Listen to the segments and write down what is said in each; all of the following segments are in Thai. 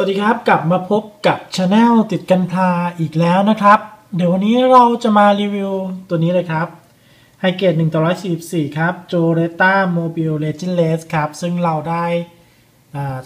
สวัสดีครับ กลับมาพบกับช anel ติดกันพาอีกแล้วนะครับ เดี๋ยววันนี้เราจะมารีวิวตัวนี้เลยครับไฮเกต1ต่อ144 ครับ j o r e t a Mobile Legendless ครับ ซึ่งเราได้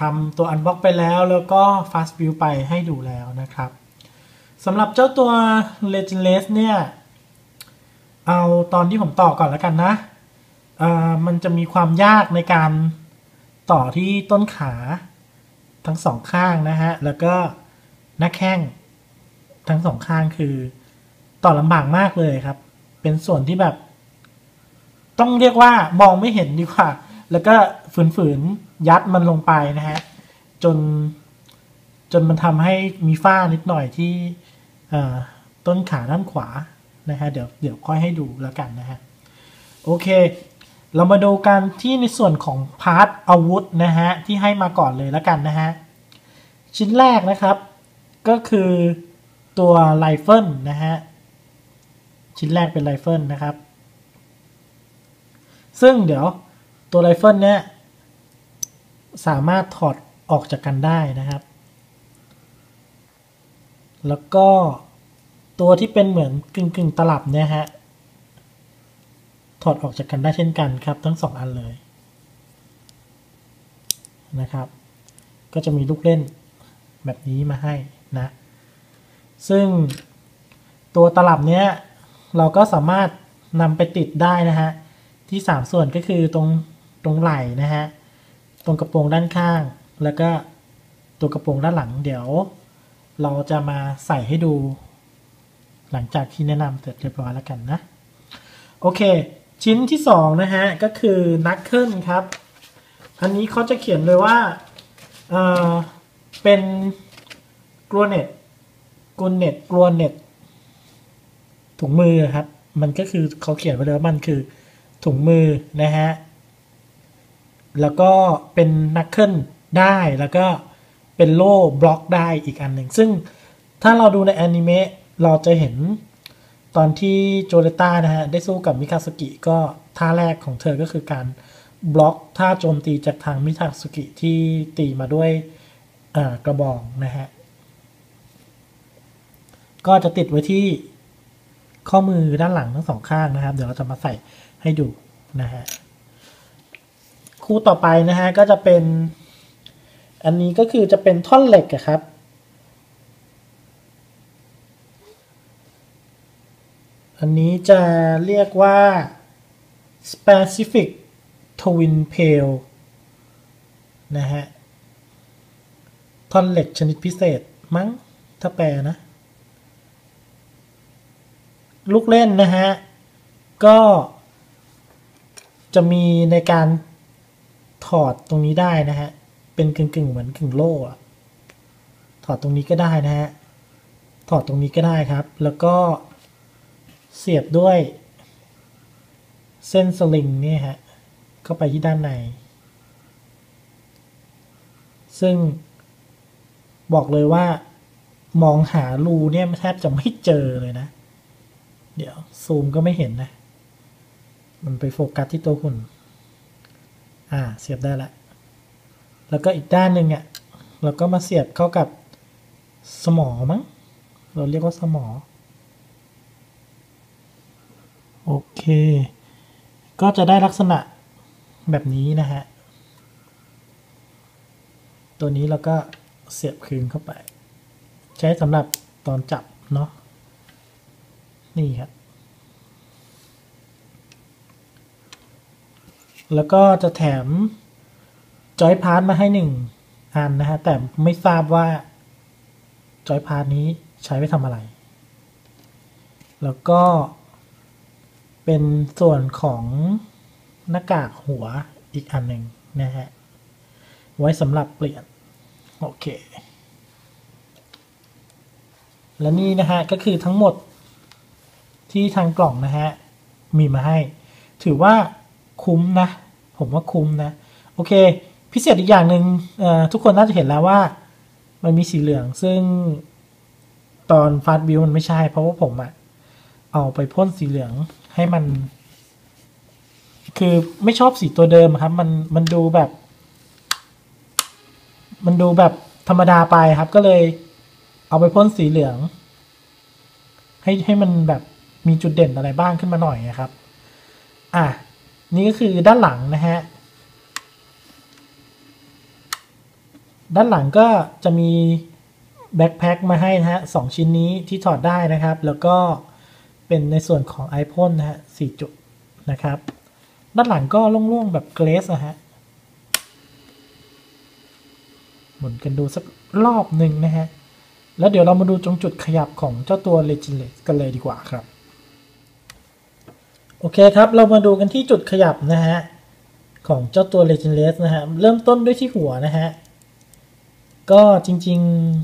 ทำตัวอันบ็อกไปแล้วแล้วก็ Fast View ไปให้ดูแล้วนะครับสำหรับเจ้าตัว Legendless เนี่ย เอาตอนที่ผมต่อก่อนแล้วกันนะ มันจะมีความยากในการต่อที่ต้นขา ทั้งสองข้างนะฮะ แล้วก็หน้าแข้งทั้งสองข้างคือต่อลำบากมากเลยครับ เป็นส่วนที่แบบ ต้องเรียกว่ามองไม่เห็นดีกว่า แล้วก็ฝืนๆยัดมันลงไปนะฮะ จนจนมันทำให้มีฝ้านิดหน่อยที่ต้นขาด้านขวานะฮะ เดี๋ยวเดี๋ยวค่อยให้ดูแล้วกันนะฮะ โอเค เรามาดูกันที่ในส่วนของ part อาวุธนะฮะที่ให้มาก่อนเลยแล้วกันนะฮะชิ้นแรกนะครับ ก็คือตัวไรเฟิลนะฮะชิ้นแรกเป็นไรเฟิลนะครับ ซึ่งเดี๋ยวตัวไรเฟิลเนี้ยสามารถถอดออกจากกันได้นะครับ แล้วก็ตัวที่เป็นเหมือนกึ่งกึ่งตลับเนี่ยฮะ อดออกจากกันได้เช่นกันครับ ทั้งสองอันเลยนะครับ ก็จะมีลูกเล่นแบบนี้มาให้นะ ซึ่งตัวตลับเนี้ยเราก็สามารถนำไปติดได้นะฮะ ที่ 3 ส่วนก็คือตรงตรงไหล่นะฮะ ตรงกระโปรงด้านข้าง แล้วก็ตัวกระโปรงด้านหลังเดี๋ยว เราจะมาใส่ให้ดู หลังจากที่แนะนำเสร็จเรียบร้อยแล้วกันนะ โอเค ชิ้นที่สองนะฮะ ก็คือนักเคิลครับ อันนี้เขาจะเขียนเลยว่าเออเป็นกลัวเน็ตกลัวเน็ตกลัวเน็ตถุงมือครับ มันก็คือเขาเขียนไว้เลยว่ามันคือถุงมือนะฮะ แล้วก็เป็น knuckle ได้แล้วก็เป็นโล่บล็อกได้อีกอันหนึ่ง ซึ่งถ้าเราดูในอนิเมะเราจะเห็น ตอนที่จูเลียต้านะฮะได้สู้กับมิคาซึกิก็ท่าแรกของเธอก็คือการบล็อกท่าโจมตีจากทางมิคาซึกิที่ตีมาด้วยกระบองนะฮะ ก็จะติดไว้ที่ข้อมือด้านหลังทั้งสองข้างนะครับ เดี๋ยวเราจะมาใส่ให้ดูนะฮะคู่ต่อไปนะฮะก็จะเป็น อันนี้ก็คือจะเป็นท่อนเหล็กครับ อันนี้จะเรียกว่า specific twin pale นะฮะท่อนเหล็กชนิดพิเศษมั้งถ้าแปลนะ ลูกเล่นนะฮะ ก็จะมีในการถอดตรงนี้ได้นะฮะ เป็นกึ่งๆ เหมือนกึ่งโล่ถอดตรงนี้ก็ได้นะฮะ ถอดตรงนี้ก็ได้ครับ แล้วก็ เสียบด้วย เส้นสลิงนี่ฮะ เข้าไปที่ด้านใน ซึ่งบอกเลยว่ามองหารูเนี่ยแทบจะไม่เจอเลยนะ เดี๋ยว ซูมก็ไม่เห็นนะ มันไปโฟกัสที่ตัวหุ่น อ่า เสียบได้ละ แล้วก็อีกด้านหนึ่งอะ เราก็มาเสียบเข้ากับสมอมั้ง เราเรียกว่าสมอโอเค ก็จะได้ลักษณะแบบนี้นะฮะ ตัวนี้เราก็เสียบคืนเข้าไป ใช้สำหรับตอนจับเนาะ นี่ครับ แล้วก็จะแถม joint part มาให้หนึ่งอันนะฮะ แต่ไม่ทราบว่า joint part นี้ใช้ไปทำอะไร แล้วก็ เป็นส่วนของหน้ากากหัวอีกอันหนึ่งนะฮะ ไว้สำหรับเปลี่ยน โอเค และนี่นะฮะ ก็คือทั้งหมดที่ทางกล่องนะฮะ มีมาให้ ถือว่าคุ้มนะ ผมว่าคุ้มนะ โอเค พิเศษอีกอย่างหนึ่งทุกคนน่าจะเห็นแล้วว่า มันมีสีเหลืองซึ่งตอนฟาสต์บิวมันไม่ใช่ เพราะว่าผมอะเอาไปพ่นสีเหลือง ให้มัน คือไม่ชอบสีตัวเดิมครับ มันมันดูแบบ มันดูแบบธรรมดาไปครับ ก็เลย เอาไปพ่นสีเหลือง ให้ให้มันแบบมีจุดเด่นอะไรบ้างขึ้นมาหน่อยนะครับ อะ นี่ก็คือด้านหลังนะฮะ ด้านหลังก็จะมีแบ็คแพ็คมาให้นะฮะสองชิ้นนี้ที่ถอดได้นะครับ แล้วก็ เป็นในส่วนของ iPhone นะฮะสี่จุดนะครับ ด้านหลังก็โล่งๆแบบเกรสนะฮะหมุนกันดูสักรอบหนึ่งนะฮะ แล้วเดี๋ยวเรามาดูตรงจุดขยับของเจ้าตัว Legend กันเลยดีกว่าครับ โอเคครับเรามาดูกันที่จุดขยับนะฮะ ของเจ้าตัว Legend นะฮะ เริ่มต้นด้วยที่หัวนะฮะ ก็จริง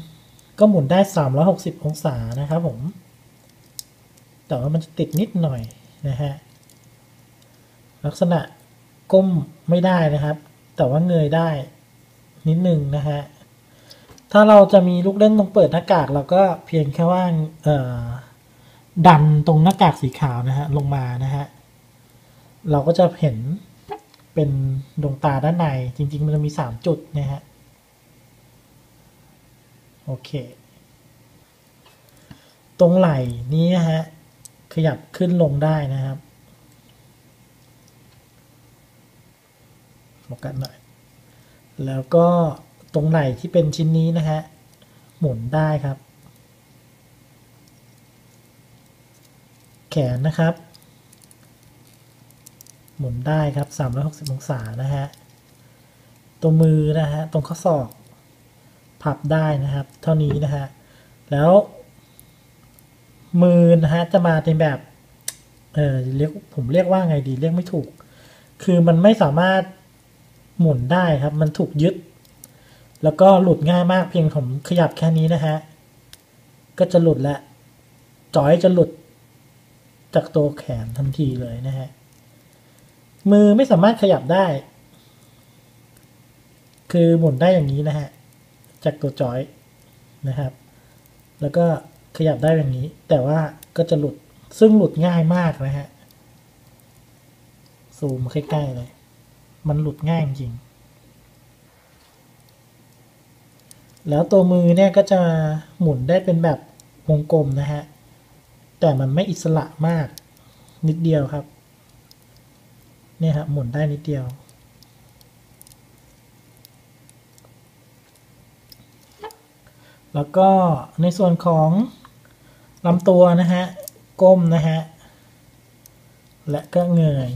ๆก็หมุนได้ 360 องศานะครับผม แต่ว่ามันจะติดนิดหน่อยนะฮะลักษณะก้มไม่ได้นะครับ แต่ว่าเงยได้นิดหนึ่งนะฮะถ้าเราจะมีลูกเล่นตรงเปิดหน้ากากเราก็เพียงแค่ว่าดันตรงหน้ากากสีขาวนะฮะลงมานะฮะเราก็จะเห็นเป็นดวงตาด้านในจริง ๆ มันจะมี 3 จุดนะฮะโอเค ตรงไหล่นี้นะฮะ ขยับขึ้นลงได้นะครับโฟกัสหน่อย แล้วก็ตรงไหล่ที่เป็นชิ้นนี้นะฮะ หมุนได้ครับ แขนนะครับ หมุนได้ครับ 360 องศานะฮะ ตัวมือนะฮะ ตรงข้อศอก พับได้นะครับ เท่านี้นะฮะ แล้ว มือนะฮะจะมาในแบบเออเรียกผมเรียกว่าไงดีเรียกไม่ถูก คือมันไม่สามารถหมุนได้ครับ มันถูกยึด แล้วก็หลุดง่ายมากเพียงผมขยับแค่นี้นะฮะ ก็จะหลุดแล้วจอยจะหลุดจากตัวแขนทันทีเลยนะฮะ มือไม่สามารถขยับได้ คือหมุนได้อย่างนี้นะฮะ จากตัวจอยนะครับ แล้วก็ ขยับได้อย่างนี้ แต่ว่าก็จะหลุดซึ่งหลุดง่ายมากนะฮะ ซูมใกล้ๆเลย มันหลุดง่ายจริง แล้วตัวมือเนี่ยก็จะหมุนได้เป็นแบบวงกลมนะฮะ แต่มันไม่อิสระมากนิดเดียวครับ เนี่ยครับหมุนได้นิดเดียว แล้วก็ในส่วนของ ลำตัวนะฮะ ก้มนะฮะ และก็เงย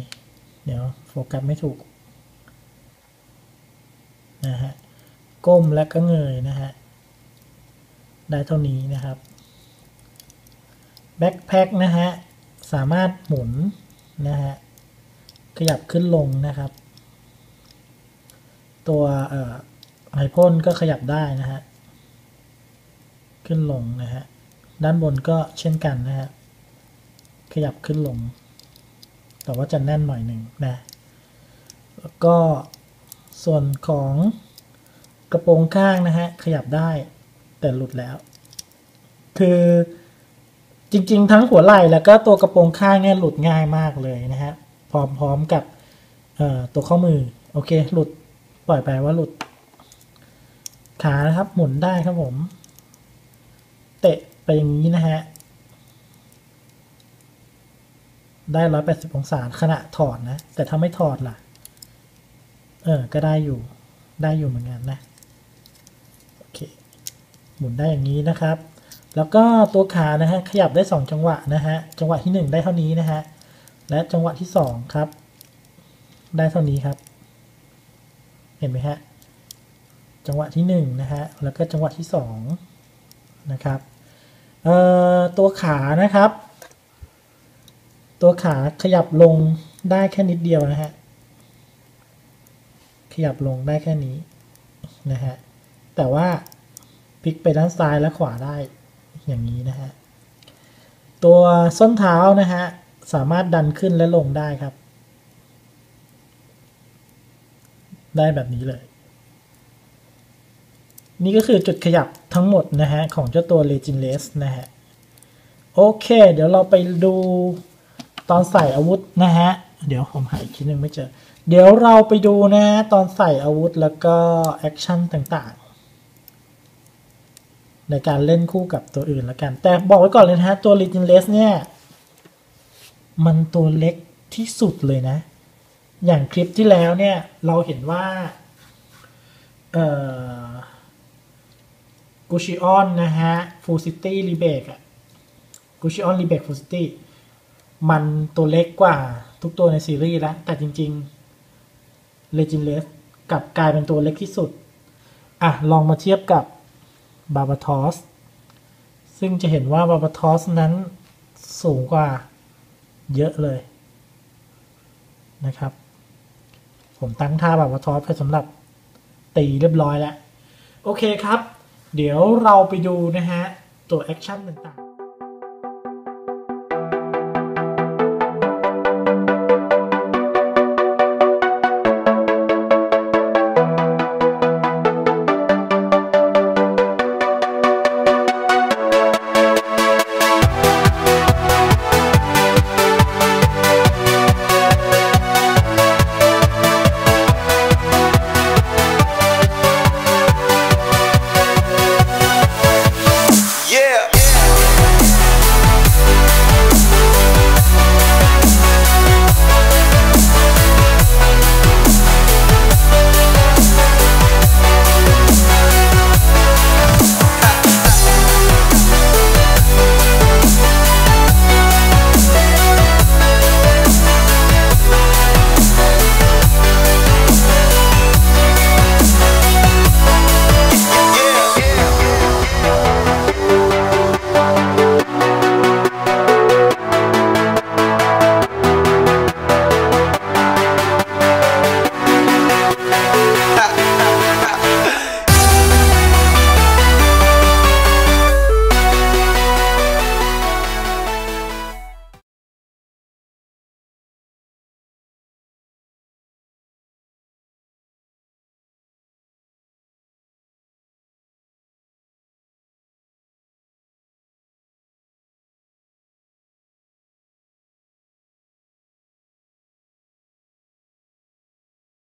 เดี๋ยวโฟกัสไม่ถูก นะฮะ ก้มและก็เงยนะฮะ ได้เท่านี้นะครับ แบ็คแพ็คนะฮะ สามารถหมุนนะฮะ ขยับขึ้นลงนะครับ ตัวไอพ่นก็ขยับได้นะฮะ ขึ้นลงนะฮะ ด้านบนก็เช่นกันนะฮะ ขยับขึ้นลง แต่ว่าจะแน่นหน่อยหนึ่งนะ แล้วก็ส่วนของกระโปรงข้างนะฮะ ขยับได้แต่หลุดแล้ว คือจริง ๆ ทั้งหัวไหล่แล้วก็ตัวกระโปรงข้างเนี่ยหลุดง่ายมากเลยนะฮะ พร้อมๆกับตัวข้อมือ โอเค หลุดปล่อยไปว่าหลุด ขานะครับหมุนได้ครับผม เตะ ไปอย่างนี้นะฮะ ได้ร้อยแปดสิบองศาขณะถอดนะ แต่ถ้าไม่ถอดล่ะ เออ ก็ได้อยู่ ได้อยู่เหมือนกันนะ โอเค หมุนได้อย่างนี้นะครับ แล้วก็ตัวขานะฮะ ขยับได้2จังหวะนะฮะ จังหวะที่1ได้เท่านี้นะฮะ และจังหวะที่2ครับ ได้เท่านี้ครับ เห็นไหมฮะ จังหวะที่1นะฮะ แล้วก็จังหวะที่2นะครับ ตัวขานะครับ ตัวขาขยับลงได้แค่นิดเดียวนะฮะขยับลงได้แค่นี้นะฮะแต่ว่าพลิกไปด้านซ้ายและขวาได้อย่างนี้นะฮะตัวส้นเท้านะฮะสามารถดันขึ้นและลงได้ครับ ได้แบบนี้เลย นี่ก็คือจุดขยับ ทั้งหมดนะฮะของเจ้าตัว Reginlaze นะฮะ โอเค เดี๋ยวเราไปดูตอนใส่อาวุธนะฮะ เดี๋ยวผมหาอีกทีนึงไม่เจอ เดี๋ยวเราไปดูนะตอนใส่อาวุธแล้วก็ action ต่างๆ ในการเล่นคู่กับตัวอื่นแล้วกัน แต่บอกไว้ก่อนเลยนะฮะ ตัว Reginlaze เนี่ย มันตัวเล็กที่สุดเลยนะ อย่างคลิปที่แล้วเนี่ย เราเห็นว่า เอ่อ Gusion นะฮะ Full City Rebake อะ Gusion Rebake Full City มันตัวเล็กกว่าทุกตัวในซีรีส์แล้ว แต่จริงๆ Reginlaze กลับกลายเป็นตัวเล็กที่สุด อะ ลองมาเทียบกับ Barbatos ซึ่งจะเห็นว่า Barbatos นั้นสูงกว่าเยอะเลยนะครับ ผมตั้งท่า Barbatos เพื่อสำหรับตีเรียบร้อยแล้ว โอเคครับ เดี๋ยวเราไปดูนะฮะตัว action ต่างๆ